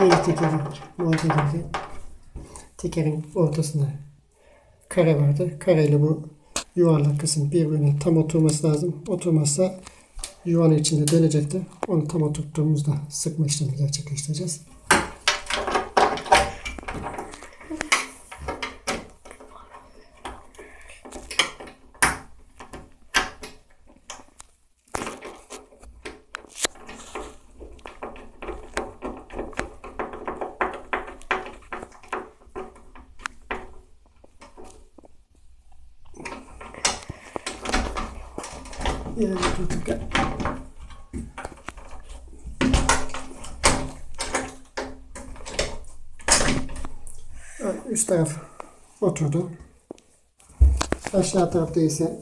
Böyle tekerin monte ederken tekerin ortasında kare vardı. Kareyle bu yuvarlak kısım birbirine tam oturması lazım. Oturmazsa yuvanın içinde dönecektir. Onu tam oturttuğumuzda sıkma işlemi gerçekleştireceğiz. Oturttuk. Evet, Üst taraf oturdu. Aşağı tarafta ise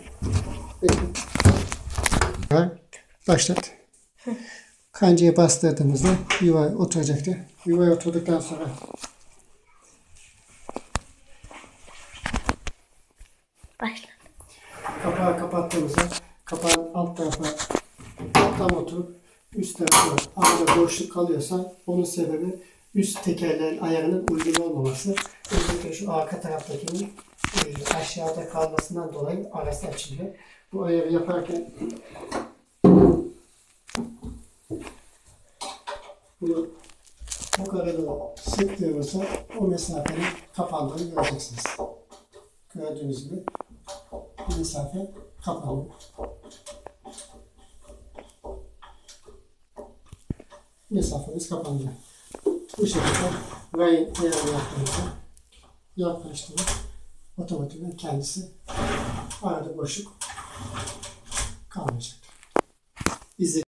başlat. Kancaya bastırdığımızda yuva oturacaktır. Yuvaya oturduktan sonra Başla. Kapağı kapattığımızda kapağın alt tarafı tam oturup üst tarafı arada boşluk kalıyorsa onun sebebi üst tekerleğin ayarının uygun olmaması. Özellikle şu arka taraftakinin e, aşağıda kalmasından dolayı arası açılıyor. Bu ayarı yaparken bunu bu kadar sıktığımızda o mesafenin kapandığını göreceksiniz. Gördüğünüz gibi mesafe kapalı. Mesafemiz kapandı. Bu şekilde rayın ayarını yaptığımızda yaklaştırıp otomatikman kendisi arada boşluk kalmayacaktır. İzle